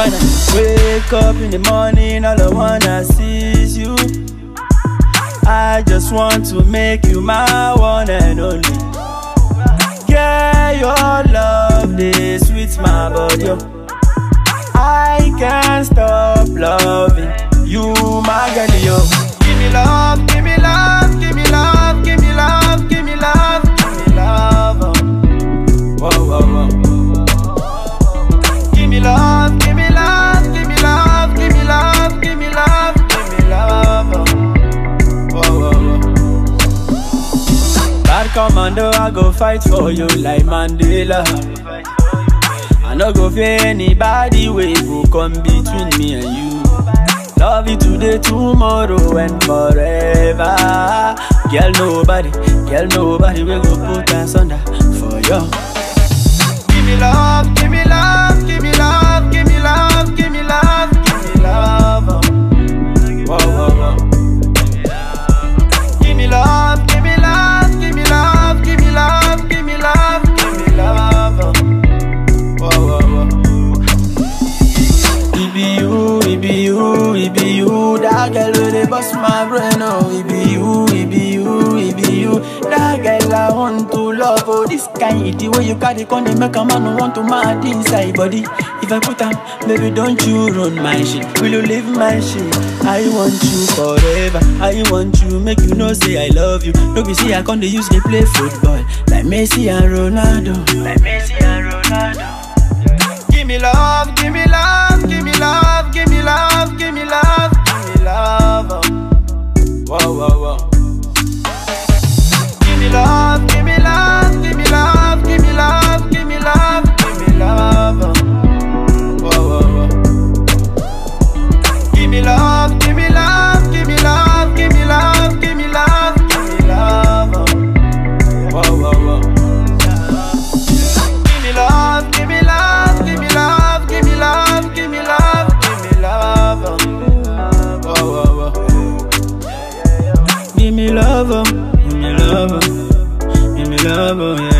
Wake up in the morning, all I wanna see is you. I just want to make you my one and only. Yeah, your love, they sweet my body. Commando, I go fight for you like Mandela. I no go fear anybody wey go come between me and you. Love you today, tomorrow, and forever. Girl, nobody, girl, nobody will go put us under for you. It be you, it be you. That girl with the bust my brain, oh. It be you, it be you, it be you. That girl I want to love, oh. This kind of the way you carry con they make a man want to mad inside body. If I put am, baby, don't you run my shit. Will you leave my shit? I want you forever. I want you, make you know say I love you. Don't be see I come dey use they play football like Messi and Ronaldo. Like Messi and Ronaldo. Give me love, oh, yeah, yeah.